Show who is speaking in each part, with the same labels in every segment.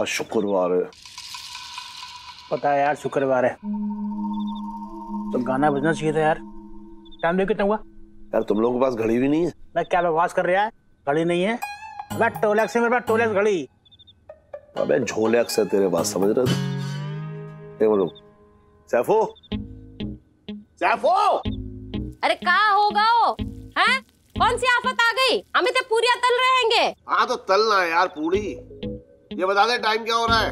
Speaker 1: आज शुक्रवार है।
Speaker 2: पता है यार शुक्रवार है। तो गाना बजना चाहिए था यार। टाइम देख कितना हुआ?
Speaker 1: यार तुम लोगों के पास घड़ी भी नहीं है?
Speaker 2: मैं क्या बकवास कर रहा है? घड़ी नहीं है? मैं टोलेक्स है मेरे पास टोलेक्स घड़ी।
Speaker 1: अबे झोले अक्सर तेरे बात समझ रहे थे? बोलो। सैफो? सैफो?
Speaker 3: अरे कहा होगा वो? हैं? कौन सी आफत आ गई? हमें तो पूरी तल रहेंगे।
Speaker 1: हाँ तो तलना है यार पूरी। ये बता दे टाइम क्या हो रहा है?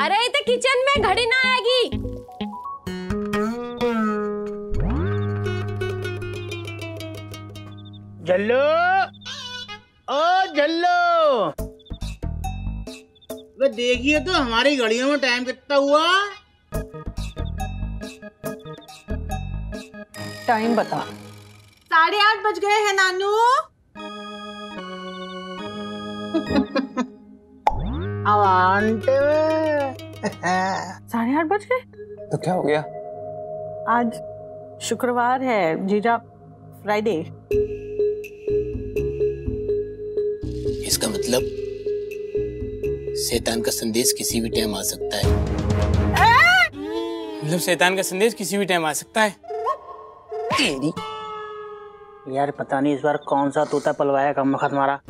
Speaker 3: अरे तो किचन में घड़ी ना आएगी।
Speaker 2: जल्लो। ओ जल्लो। वे देखिए तो हमारी घड़ियों में टाइम कितना हुआ?
Speaker 4: टाइम बता।
Speaker 5: साढ़े आठ बज गए हैं नानू।
Speaker 4: साढ़े आठ बज गए?
Speaker 6: तो क्या हो गया?
Speaker 4: आज शुक्रवार है जीजा फ्राइडे।
Speaker 7: इसका मतलब शैतान का संदेश किसी भी टाइम आ सकता है।
Speaker 6: मतलब शैतान का संदेश किसी भी टाइम आ सकता है?
Speaker 2: तेरी यार पता नहीं इस बार कौन सा तोता पलवाया कम वक्त मारा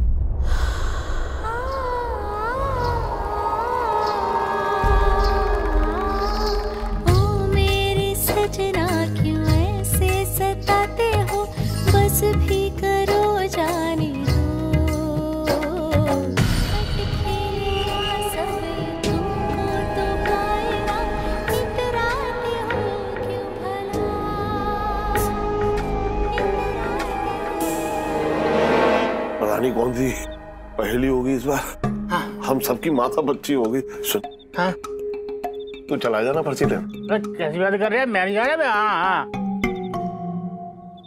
Speaker 1: कौन सी? पहली होगी इस बार। हाँ। हम सबकी माता बच्ची होगी। सुन।
Speaker 2: हाँ।
Speaker 1: तू चला जाना पर्ची ले।
Speaker 2: कैसी बात कर रहे हैं? मैं नहीं जा रहा मैं हाँ हाँ।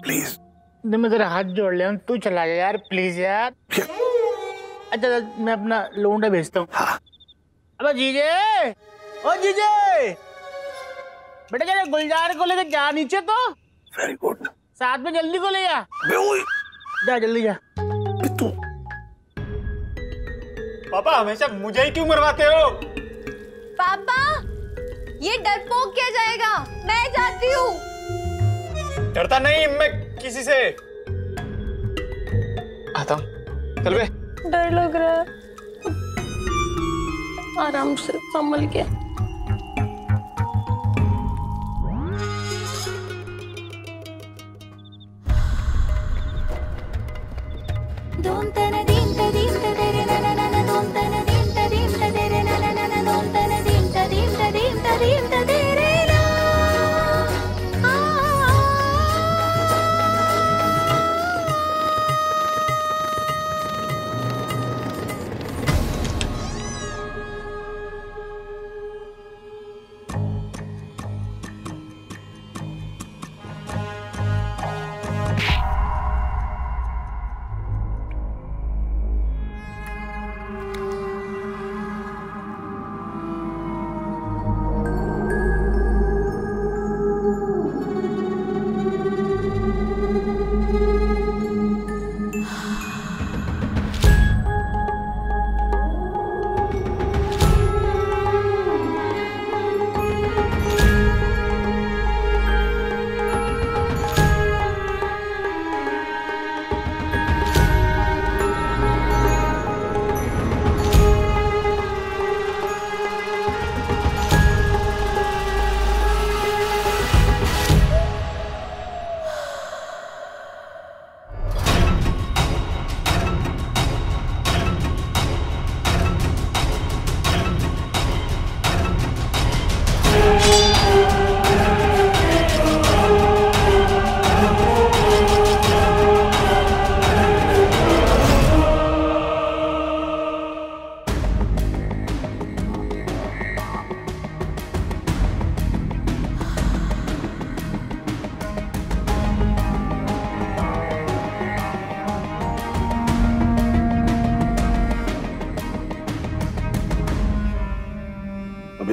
Speaker 1: प्लीज़
Speaker 2: मैं तेरे हाथ जोड़ लिया तू चला जा यार प्लीज़ यार। अच्छा तो मैं अपना लोंडा भेजता हूँ।
Speaker 1: हाँ।
Speaker 2: अबे जीजे! ओ जीजे! बेटा जरा गुलजार को लेकर जा नीचे तो।
Speaker 1: वेरी गुड
Speaker 2: साथ में जल्दी को ले जा। जा जल्दी जा।
Speaker 6: पापा हमेशा मुझे ही क्यों मरवाते हो?
Speaker 3: पापा ये डरपोक क्या जाएगा। मैं जाती हूँ।
Speaker 6: डरता नहीं मैं किसी से। आता हूँ। चल बे।
Speaker 3: डर लग रहा है। आराम से संभल के।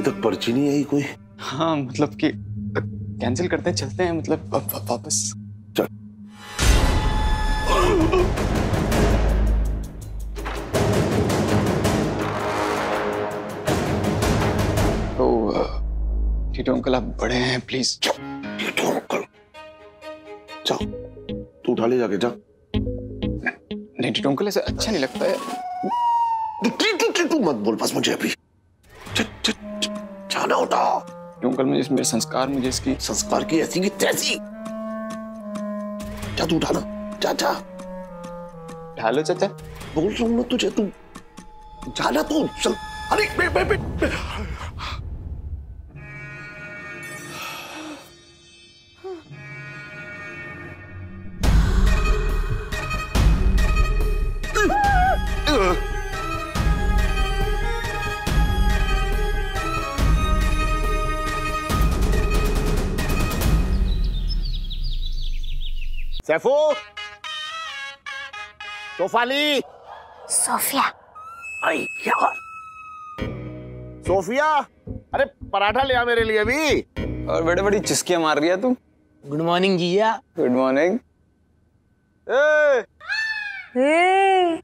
Speaker 1: तक पर्ची नहीं आई कोई।
Speaker 6: हाँ मतलब कि कैंसिल करते हैं चलते हैं मतलब वा- वा- वापस।
Speaker 1: चल।
Speaker 6: टीटू अंकल आप बड़े हैं प्लीज़
Speaker 1: टीटू अंकल। जाओ तू उठा ले जाके जा।
Speaker 6: नहीं टीटू अंकल ऐसे अच्छा नहीं लगता है।
Speaker 1: टीटू टीटू मत बोल बस मुझे अभी। च- च- च- जाना उठा
Speaker 6: क्यों कल मुझे मेरे संस्कार मुझे इसकी
Speaker 1: संस्कार की ऐसी की तैसी। जा तू उठाना। जा जा।
Speaker 6: ढालो चाचा।
Speaker 1: बोल रहा हूँ ना तुझे तू। जाना तू चल। अरे बे, बे, बे, बे। सैफो तोफाली
Speaker 8: सोफिया
Speaker 1: आई यार सोफिया अरे पराठा ले आ मेरे लिए भी
Speaker 6: और बड़े बड़ी चुस्कियाँ मार रही है तू।
Speaker 2: गुड मॉर्निंग जीजा
Speaker 6: गुड मॉर्निंग ए। ए।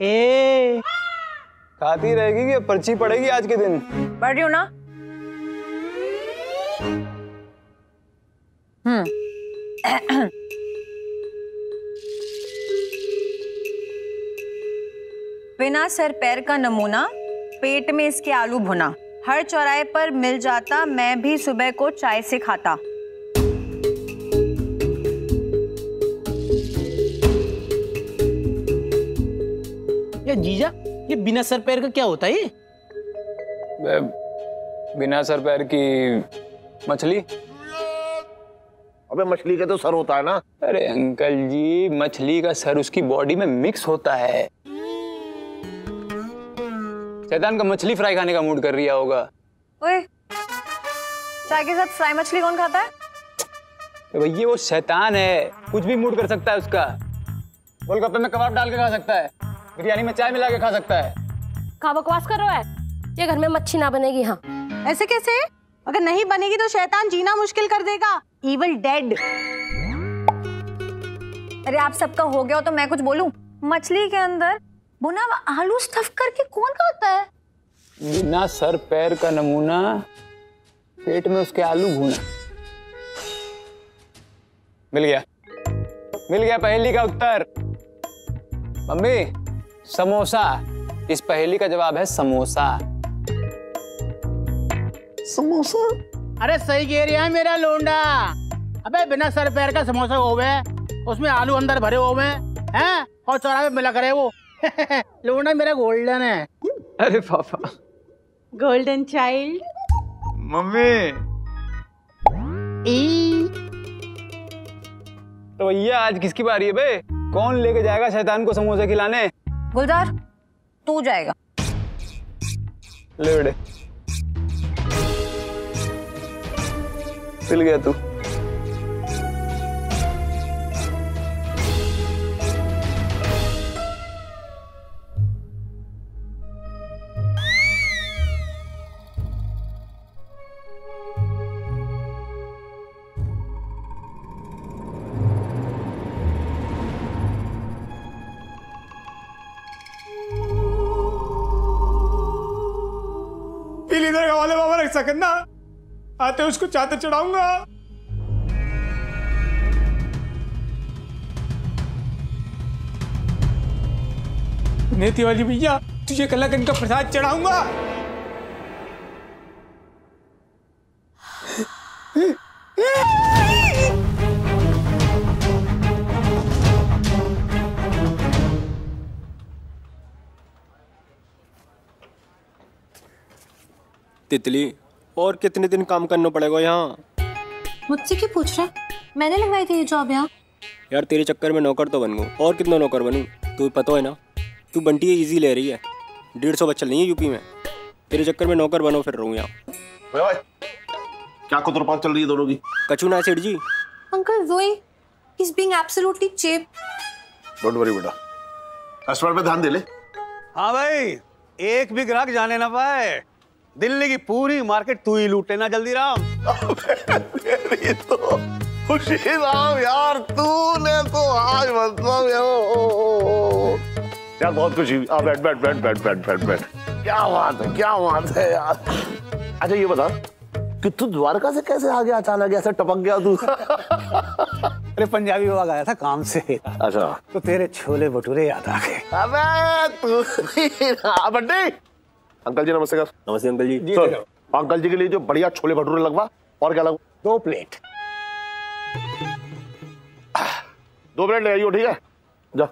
Speaker 2: ए।
Speaker 6: खाती रहेगी कि पर्ची पड़ेगी आज के दिन?
Speaker 5: पढ़ रही हूँ ना? बिना सर पैर का नमूना पेट में इसके आलू भुना। हर चौराहे पर मिल जाता मैं भी सुबह को चाय से खाता।
Speaker 2: ये जीजा ये बिना सर पैर का क्या होता है ये?
Speaker 6: बिना सर पैर की मछली?
Speaker 1: अबे मछली के तो सर होता है ना।
Speaker 6: अरे अंकल जी मछली का सर उसकी बॉडी में मिक्स होता है। शैतान का मछली फ्राई खाने का मूड कर रिया होगा।
Speaker 5: ओए चाय के साथ फ्राई मछली कौन खाता है?
Speaker 6: तो भैया वो शैतान है। कुछ भी मूड कर सकता है उसका। गोलगप्पे में कबाब डाल के खा सकता है बिरयानी में चाय मिला के खा सकता है।
Speaker 3: का बकवास कर रहा है? ये घर में मच्छी ना बनेगी हाँ।
Speaker 4: ऐसे कैसे? अगर नहीं बनेगी तो शैतान जीना मुश्किल कर देगा। इवल डेड
Speaker 5: अरे आप सबका हो गया हो तो मैं कुछ बोलूँ? मछली के अंदर भुना हुआ आलू स्टफ़ करके कौन खाता है?
Speaker 6: बिना सर पैर का नमूना पेट में उसके आलू भूना। मिल गया। मिल गया पहेली का उत्तर। मम्मी समोसा। इस पहेली का जवाब है समोसा।
Speaker 1: समोसा?
Speaker 2: अरे सही कह रहा है मेरा लोंडा। अबे बिना सर पैर का समोसा होवे उसमें आलू अंदर भरे होवे हैं? और चौराहे पे मिला करे वो। लोंडा मेरा गोल्डन है।
Speaker 6: अरे पापा।
Speaker 4: Golden child.
Speaker 6: मम्मी।
Speaker 2: ई।
Speaker 6: तो भैया आज किसकी बारी है बे? कौन लेके जाएगा शैतान को समोसे खिलाने?
Speaker 5: गुलजार तू जाएगा।
Speaker 6: ले बेटे। मिल गया तू।
Speaker 9: वाले बाबा रख सकत ना? आते उसको चादर चढ़ाऊँगा। नेती वाली भैया तुझे कलाकंद का प्रसाद चढ़ाऊँगा।
Speaker 10: तितली और कितने दिन काम करना पड़ेगा यहाँ?
Speaker 8: मुझसे क्यों पूछ रहा? है मैंने लगवाई थी ये जॉब यहाँ।
Speaker 10: यार तेरे चक्कर में नौकर तो बन। गूँ और कितना नौकर बनूँ? तू पता है ना तू बंटी इजी ले रही है। डेढ़ सौ बच्चा नहीं है यूपी में। तेरे चक्कर में नौकर बनो फिर रहूँ यहाँ।
Speaker 1: क्या कुतरपात चल रही है दोनों की?
Speaker 10: कचू ना सेठ जी।
Speaker 8: अंकल वही he's being absolutely cheap
Speaker 1: don't worry बेटा। कस्टमर पे ध्यान दे ले।
Speaker 11: हाँ भाई एक भी ग्राहक जाने ना पाए। दिल्ली की पूरी मार्केट तू ही लूटे ना जल्दी राम
Speaker 1: तो खुशी राम यार तूने तो आज मतलब यार बहुत खुशी। बैठ बैठ बैठ बैठ बैठ बैठ बैठ। क्या बात है क्या बात है यार। अच्छा ये बता कि तू द्वारका से कैसे आ गया अचानक ऐसे टपक गया तू?
Speaker 11: अरे पंजाबी विभाग आया था काम से।
Speaker 1: अच्छा।
Speaker 11: तो तेरे छोले भटूरे याद आ गए।
Speaker 1: अबे तू बड्डे अंकल जी नमस्ते
Speaker 10: नमस्ते अंकल जी।
Speaker 11: जी,
Speaker 1: सुन, अंकल जी के लिए जो बढ़िया छोले भटूरे लगवा और क्या लगवा?
Speaker 11: दो प्लेट।
Speaker 1: दो मिनट ले आइयो ठीक है? जा।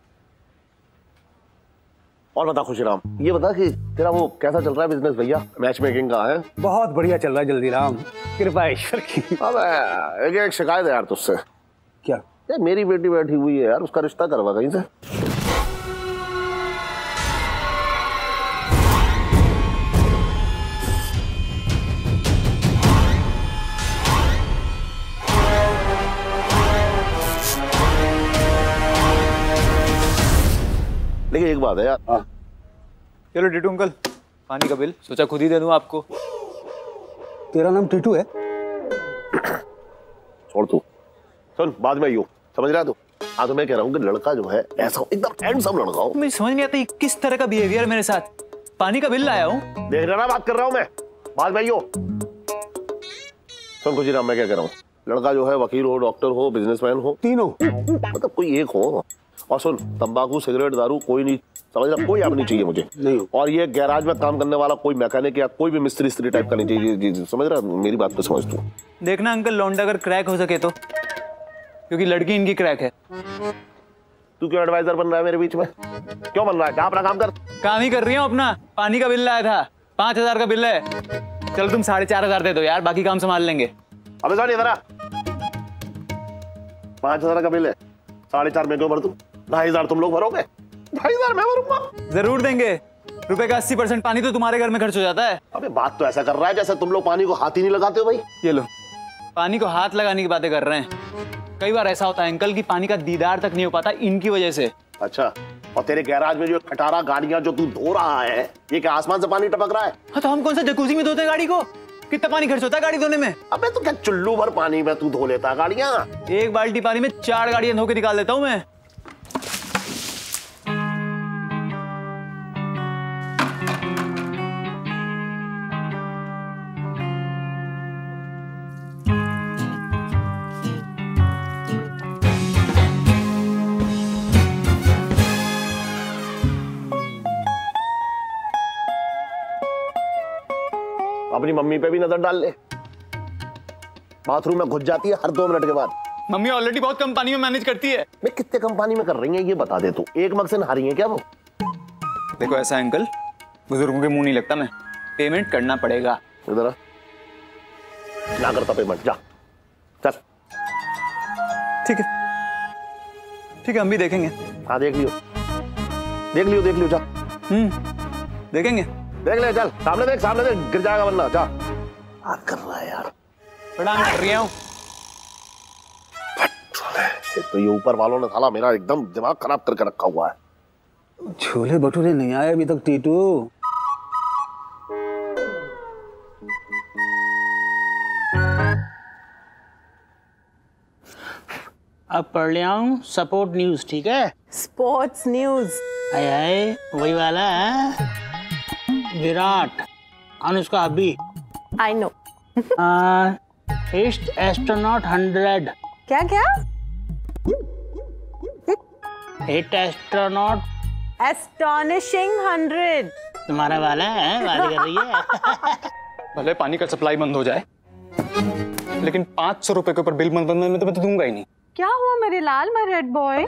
Speaker 1: और बता खुशीराम। ये बता कि तेरा वो कैसा चल रहा है बिज़नेस भैया? मैच मेकिंग का है?
Speaker 11: बहुत बढ़िया चल रहा है जल्दी राम कृपा ईश्वर की।
Speaker 1: अबे एक एक शिकायत है यार तुझसे।
Speaker 11: क्या?
Speaker 1: यार मेरी बेटी बैठी हुई है यार उसका रिश्ता करवा कहीं से? लेकिन एक बात है यार।
Speaker 6: चलो टिटू अंकल पानी का बिल। सोचा खुद ही दे दूँ आपको।
Speaker 11: तेरा नाम टीटू है?
Speaker 1: छोड़ तू। सुन बाद में आइयो। समझ रहा तू? हाँ तो मैं कह रहा हूँ कि लड़का जो है ऐसा एकदम हैंडसम लड़का हो।
Speaker 6: मुझे समझ नहीं आता किस तरह का बिहेवियर मेरे साथ। पानी का बिल लाया हूँ।
Speaker 1: देख रहा ना बात कर रहा हूँ मैं। बाद में आइयो। सुन खुशी राम मैं क्या कह रहा हूँ? लड़का जो है वकील हो डॉक्टर हो बिजनेसमैन हो।
Speaker 11: तीनों।
Speaker 1: मतलब कोई एक हो। और सुन तंबाकू सिगरेट दारू कोई नहीं। समझ रहा कोई आप नहीं चाहिए मुझे।
Speaker 11: नहीं।
Speaker 1: और ये गैराज में काम करने वाला कोई मैकेनिक या कोई भी मिस्त्री स्त्री टाइप का नहीं चाहिए। जी, जी, समझ रहा मेरी बात तो समझ तू।
Speaker 6: देखना अंकल लौंडा अगर क्रैक हो सके तो। क्योंकि लड़की इनकी क्रैक है।
Speaker 1: तू क्यों एडवाइजर बन रहा है मेरे बीच में? क्यों बन रहा है? अपना काम कर।
Speaker 6: काम ही कर रही हूँ अपना। पानी का बिल लाया था। पाँच हज़ार का बिल है। चलो तुम साढ़े चार हज़ार दे दो यार बाकी काम संभाल लेंगे।
Speaker 1: अबे सॉरी आ पाँच हज़ार का बिल है। साढ़े चार में क्यों भर तू ढाई हज़ार तुम लोग भरोगे? ढाई हज़ार मैं भरूँगा।
Speaker 6: ज़रूर देंगे। रुपए का अस्सी परसेंट पानी तो तुम्हारे घर में खर्च हो जाता है।
Speaker 1: अबे बात तो ऐसा कर रहा है जैसे तुम लोग पानी को हाथ ही नहीं लगाते हो भाई।
Speaker 6: ये लो। पानी को हाथ लगाने की बातें कर रहे हैं। कई बार ऐसा होता है अंकल की पानी का दीदार तक नहीं हो पाता इनकी वजह से।
Speaker 1: अच्छा और तेरे गैराज में जो खटारा गाड़ियाँ जो तू धो रहा है ये क्या आसमान से पानी टपक रहा है?
Speaker 6: हाँ तो हम कौन सा जकूजी में धोते हैं गाड़ी को? कितना पानी खर्च होता है गाड़ी धोने में?
Speaker 1: अबे तो क्या चुल्लू भर पानी में तू धो लेता है गाड़ियाँ?
Speaker 6: एक बाल्टी पानी में चार गाड़ियाँ धो के निकाल देता हूँ मैं।
Speaker 1: मम्मी पे भी नज़र डाल ले। बाथरूम में घुस जाती है हर दो मिनट के बाद।
Speaker 6: मम्मी ऑलरेडी बहुत कम पानी में मैनेज करती है।
Speaker 1: मैं कितने कम पानी में कर रही है ये बता दे तू। एक मग से नहा रही है क्या वो?
Speaker 6: देखो ऐसा अंकल बुज़ुर्गों के मुँह नहीं लगता मैं। पेमेंट करना पड़ेगा।
Speaker 1: इधर ना करता पेमेंट जा। चल।
Speaker 6: ठीक है। ठीक है हम भी देखेंगे।
Speaker 1: हाँ देख लियो। देख लियो देख लियो जा।
Speaker 6: हम्म। देखेंगे?
Speaker 1: देख ले चल। सामने देख सामने देख गिर जाएगा वरना जा। कर रहा है यार
Speaker 6: प्रणाम कर रही हूँ
Speaker 1: तो ये ऊपर वालों ने साला मेरा एकदम दिमाग खराब करके रखा हुआ है
Speaker 11: छोले भटूरे नहीं आए अभी तक टीटू
Speaker 2: अब पढ़ लिया हूँ सपोर्ट न्यूज़ ठीक? है
Speaker 4: स्पोर्ट्स न्यूज़
Speaker 2: आए आए वही वाला है विराट अनुष्का अभी
Speaker 4: I know
Speaker 2: east astronaut hundred
Speaker 4: क्या क्या?
Speaker 2: हिट एस्ट्रोनॉट
Speaker 4: एस्टॉनिशिंग हंड्रेड
Speaker 2: तुम्हारा वाला है बात कर रही है।
Speaker 6: भले पानी का सप्लाई बंद हो जाए लेकिन पाँच सौ रुपए के ऊपर बिल बंद में तो मैं तो दूँगा ही नहीं।
Speaker 4: क्या हुआ मेरे लाल मैं रेड बॉय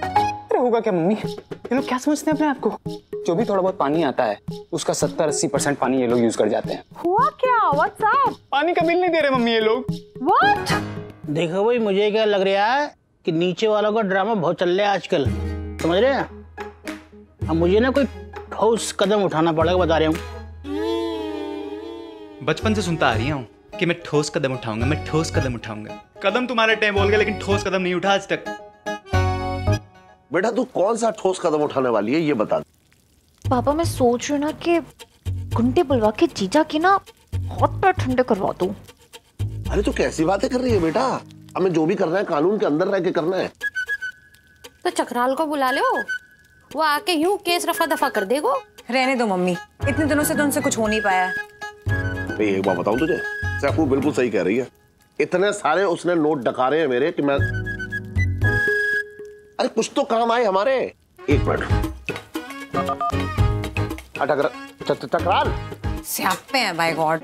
Speaker 6: अरे होगा क्या मम्मी? ये लोग क्या समझते हैं अपने आप को? जो भी थोड़ा बहुत पानी आता है उसका सत्तर अस्सी परसेंट पानी ये लोग यूज़ कर जाते हैं।
Speaker 4: हुआ क्या? व्हाट्स अप
Speaker 6: पानी का बिल नहीं दे रहे मम्मी ये लोग।
Speaker 4: व्हाट
Speaker 2: देखो भाई मुझे क्या लग रहा है कि नीचे वालों का ड्रामा बहुत चल रहा है आजकल। समझ रहे हैं? अब मुझे ना कोई ठोस कदम उठाना पड़ेगा बता रहा हूँ।
Speaker 12: बचपन से सुनता आ रही हूँ कि मैं ठोस कदम उठाऊँगा मैं ठोस कदम उठाऊँगा। कदम तुम्हारे टाइम बोल गए लेकिन ठोस कदम नहीं उठा आज तक।
Speaker 1: बेटा तू कौन सा ठोस कदम उठाने वाली है ये बता दे।
Speaker 13: पापा मैं सोच रही ना कि गुंडे बुलवा के जीजा की ना हाथ पैर ठंडे करवा दूँ।
Speaker 1: अरे तू कैसी बातें कर रही है बेटा? हमें जो भी करना है कानून के अंदर रह के करना है।
Speaker 3: तो चक्राल को बुला लो वो। आके यूँ केस रफा दफ़ा कर देगो।
Speaker 5: रहने दो मम्मी। इतने दिनों से तो उनसे कुछ हो नहीं पाया। है
Speaker 1: भाई एक बात बताऊँ तुझे? सैफू बिल्कुल सही कह रही है। इतने सारे उसने नोट डकारे हैं मेरे कि मैं अरे कुछ तो काम आए हमारे। एक मिनट। हाँ, ट-
Speaker 5: स्यापे हैं बाय गॉड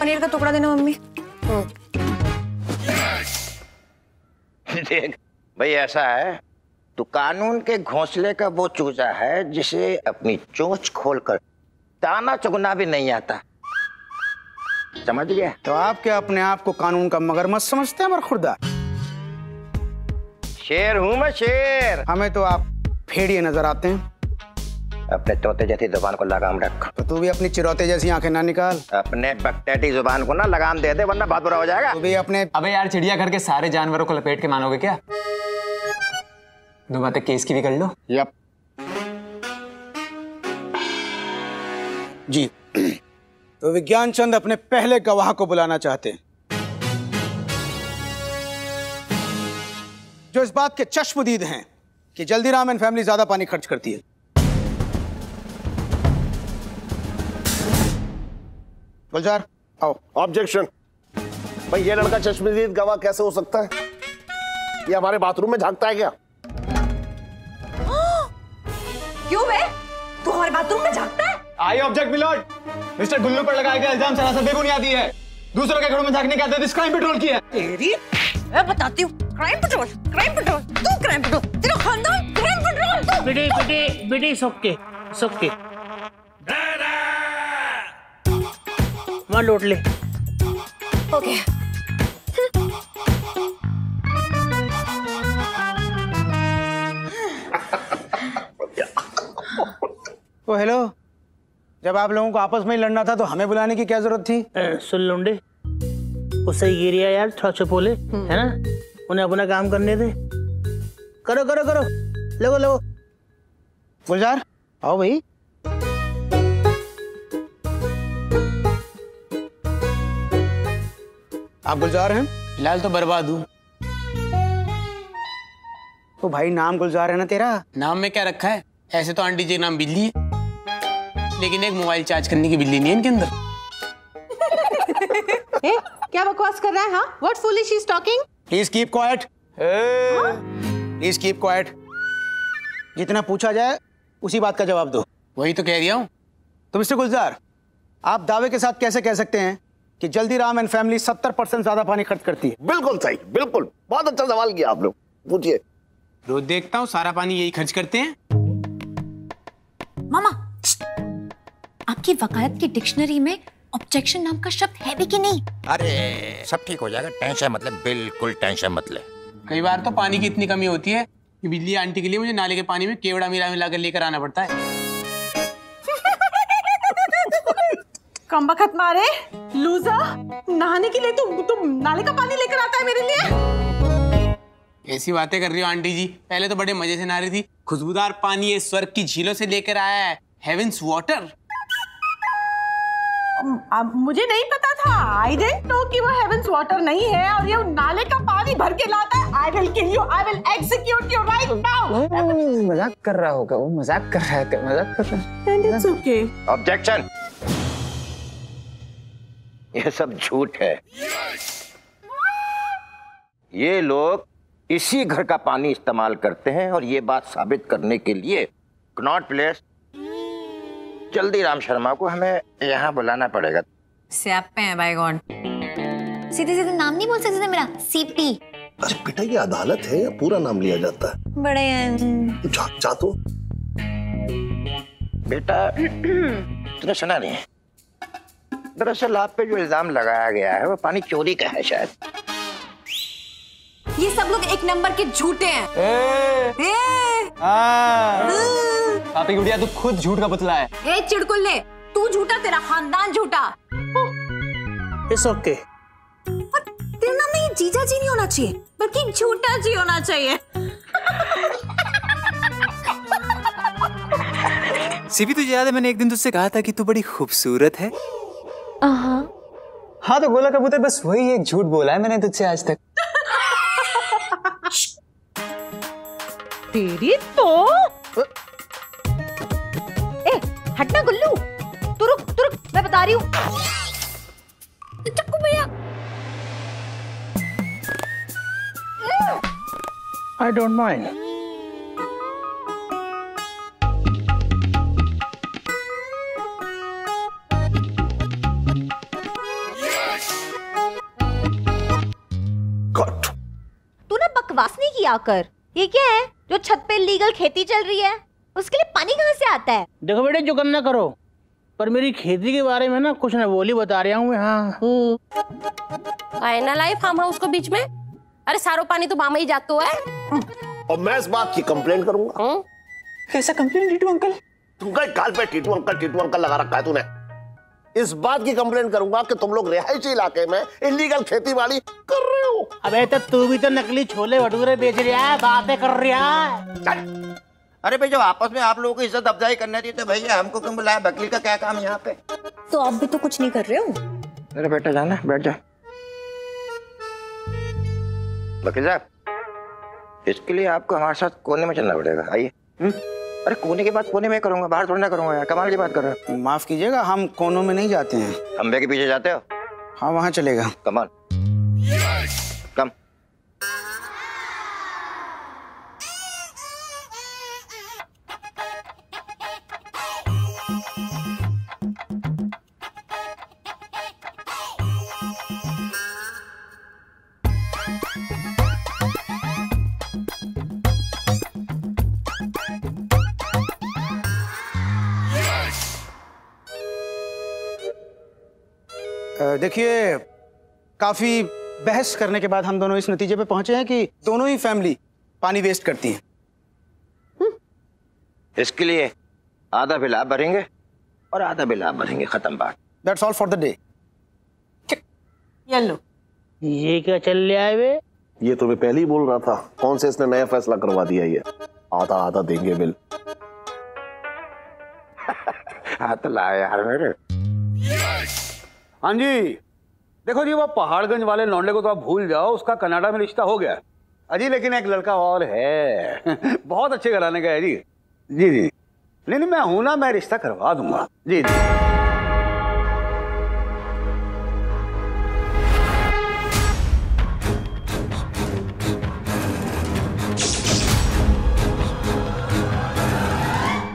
Speaker 5: पनीर का टुकड़ा देना मम्मी।
Speaker 14: देख भाई ऐसा है तो कानून के घोंसले का वो चूजा है जिसे अपनी चोंच खोलकर ताना चुगना भी नहीं आता। समझ गया?
Speaker 2: तो आप क्या अपने आप को कानून का मगरमच्छ समझते हैं खुदा
Speaker 14: शेर हूँ मैं शेर
Speaker 2: हमें तो आप फेड़िए नज़र आते हैं।
Speaker 14: अपने तोते जैसी ज़ुबान को लगाम रख।
Speaker 2: तो तू भी अपनी चिरौते जैसी आँखें ना निकाल।
Speaker 14: अपने बकटेटी ज़ुबान को ना लगाम दे दे वरना बहुत बुरा हो जाएगा।
Speaker 2: तू भी अपने
Speaker 6: अबे यार चिड़ियाघर के सारे जानवरों को लपेट के मानोगे क्या? दो बातें केस की भी कर लो।
Speaker 2: यप। जी। तो विज्ञान चंद अपने पहले गवाह को बुलाना चाहते हैं। जो इस बात के चश्मदीद हैं कि जल्दी राम एंड फैमिली ज़्यादा पानी खर्च करती है। गुलजार आओ।
Speaker 1: ऑब्जेक्शन भाई ये लड़का चश्मदीद गवाह कैसे हो सकता है? ये हमारे बाथरूम में झांकता है क्या?
Speaker 5: क्यों बे? तू हमारे बाथरूम में झांकता है?
Speaker 12: I object milord mister Gullu पर लगाया गया इल्ज़ाम सरासर बेबुनियादी है। दूसरों के घरों में झांकने का आदेश क्राइम पेट्रोल की है।
Speaker 5: तेरी मैं बताती हूँ। क्राइम पेट्रोल क्राइम पेट्रोल तू क्राइम पेट्रोल तेरा खानदान क्राइम पेट्रोल
Speaker 2: बिटी बिटी बिटी सुक्के सुक्के वहाँ लौट ले
Speaker 5: ओके
Speaker 2: ओ हेलो जब आप लोगों को आपस में ही लड़ना था तो हमें बुलाने की क्या ज़रूरत थी? सुन लुंडे। उससे गिरिया यार थोड़ा चुपोले है ना? उन्हें अपना काम करने दे। करो करो करो। लगो लगो। गुलजार आओ भाई। आप गुलजार हैं?
Speaker 15: फ़िलहाल तो बर्बाद हूँ।
Speaker 2: तो भाई नाम गुलजार है ना तेरा?
Speaker 15: नाम में क्या रखा है? ऐसे तो आंटी जी का नाम बिल्ली है। लेकिन एक मोबाइल चार्ज करने की बिल्ली नहीं है इनके अंदर।
Speaker 4: ए, क्या बकवास कर रहा है हाँ? What foolish is talking
Speaker 2: please keep quiet please keep quiet जितना पूछा जाए उसी बात का जवाब दो।
Speaker 15: वही तो कह दिया हूँ।
Speaker 2: तो मिस्टर गुलजार आप दावे के साथ कैसे कह सकते हैं कि जल्दी राम एंड फैमिली सत्तर परसेंट ज़्यादा पानी खर्च करती है?
Speaker 1: बिल्कुल सही बिल्कुल। बहुत अच्छा सवाल किया आप लोग पूछिए।
Speaker 15: रोज देखता हूँ सारा पानी यही खर्च करते हैं।
Speaker 13: मामा आपकी वकालत की डिक्शनरी में ऑब्जेक्शन नाम का शब्द है भी कि नहीं?
Speaker 14: अरे सब ठीक हो जाएगा। टेंशन मतलब बिल्कुल टेंशन मतलब
Speaker 15: कई बार तो पानी की इतनी कमी होती है कि बिल्ली आंटी के लिए मुझे नाले के पानी में केवड़ा मिला मिला कर लेकर आना पड़ता है।
Speaker 4: कम बखत मारे लूजा नहाने के लिए तुम तुम नाले का पानी लेकर आता है मेरे लिए।
Speaker 15: ऐसी बातें कर रही हो आंटी जी। पहले तो बड़े मज़े से नहा रही थी। खुशबूदार पानी ये स्वर्ग की झीलों से लेकर आया है। हेवेंस वाटर
Speaker 4: मुझे नहीं पता था। आई डेंट नो कि वो हेवेंस वाटर नहीं है और ये नाले का पानी भर के लाता है। I will kill you I will execute you right now
Speaker 6: मज़ाक कर रहा होगा वो मज़ाक कर रहा है मज़ाक कर रहा है।
Speaker 4: एंड इट्स ओके
Speaker 14: ऑब्जेक्शन ये सब झूठ है। ये लोग इसी घर का पानी इस्तेमाल करते हैं और ये बात साबित करने के लिए कनॉट प्लेस जल्दी राम शर्मा को हमें यहाँ बुलाना पड़ेगा।
Speaker 5: स्यापे हैं बाय गॉड
Speaker 13: सीधे सीधे नाम नहीं बोल सकते मेरा सीपी।
Speaker 1: अरे बेटा ये अदालत है या पूरा नाम लिया जाता है।
Speaker 5: बड़े हैं।
Speaker 1: जा, जा तो।
Speaker 14: बेटा तूने सुना नहीं दरअसल आप पे जो इल्ज़ाम लगाया गया है वो पानी चोरी का है शायद।
Speaker 5: ये सब लोग एक नंबर के झूठे हैं। ए!
Speaker 6: पापी गुड़िया तू खुद झूठ का पुतला है।
Speaker 5: ए चिड़कुल्ले तू झूठा तेरा खानदान झूठा।
Speaker 2: इट्स ओके
Speaker 5: तेरा नाम नहीं जीजा जी नहीं होना चाहिए बल्कि झूठा जी होना चाहिए।
Speaker 12: सीपी तुझे याद है मैंने एक दिन तुझसे कहा था कि तू बड़ी खूबसूरत है? हाँ तो गोला कबूतर बस वही एक झूठ बोला है मैंने तुझसे आज तक।
Speaker 4: तेरी तो
Speaker 13: हटना गुल्लू। तू रुक तू रुक मैं बता रही हूँ।
Speaker 3: चक्कू भैया।
Speaker 2: आई डोंट माइंड
Speaker 13: तू ना बकवास नहीं किया कर ये क्या है? जो छत पे लीगल खेती चल रही है? उसके लिए पानी कहाँ से आता है?
Speaker 2: देखो बेटे जो करना करो। पर मेरी खेती के बारे में ना कुछ ना बोली बता रहा हूँ मैं, हाँ।
Speaker 3: आए ना लाई फार्म हाउस को बीच में? अरे सारो पानी तो मामा ही जातो है।
Speaker 1: और मैं इस बात की कंप्लेंट करूँगा।
Speaker 2: कैसा कंप्लेंट टीटू अंकल?
Speaker 1: तुमका गाल पे टीटू अंकल टीटू अंकल लगा रखा है तूने। इस बात की कंप्लेंट करूँगा कि तुम लोग रिहायशी इलाके में इलीगल खेती बाड़ी कर रहे हो।
Speaker 2: अबे तो तू भी तो नकली छोले भटूरे बेच रहा है बातें कर रहा है।
Speaker 14: अरे भाई जब आपस में आप लोगों को इज़्ज़त अफजाई करने थी तो भैया हमको क्यों बुलाया? वकील का क्या काम यहाँ पे?
Speaker 5: तो आप भी तो कुछ नहीं कर रहे हो?
Speaker 14: अरे बेटा जाना बैठ जा। वकील साहब इसके लिए आपको हमारे साथ कोने में चलना पड़ेगा आइए। हम्म? अरे कोने की बात कोने में करूँगा बाहर थोड़ी ना करूँगा यार कमाल की बात कर रहे हो।
Speaker 2: माफ़ कीजिएगा हम कोनों में नहीं जाते हैं।
Speaker 14: खंबे के पीछे जाते हो?
Speaker 2: हाँ वहाँ चलेगा।
Speaker 14: कमाल। कम।
Speaker 2: देखिए काफ़ी बहस करने के बाद हम दोनों इस नतीजे पे पहुँचे हैं कि दोनों ही फैमिली पानी वेस्ट करती हैं।
Speaker 14: इसके लिए आधा बिल आप भरेंगे और आधा बिल आप भरेंगे खत्म बात।
Speaker 2: That's all for the day
Speaker 4: yellow.
Speaker 2: ये क्या चल रहा है वे?
Speaker 1: ये तो मैं पहले ही बोल रहा था। कौन से इसने नया फैसला करवा दिया ये? आधा आधा देंगे बिल।
Speaker 14: हाथ लाए यार मेरे।
Speaker 11: हाँ जी। देखो जी, वो पहाड़गंज वाले लौंडे को तो आप भूल जाओ, उसका कनाडा में रिश्ता हो गया। अजी, लेकिन एक लड़का और है। बहुत अच्छे घराने का है जी। जी जी। नहीं नहीं, मैं हूँ ना, मैं रिश्ता करवा दूँगा। जी जी।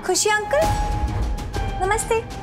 Speaker 5: खुशी, अंकल। नमस्ते।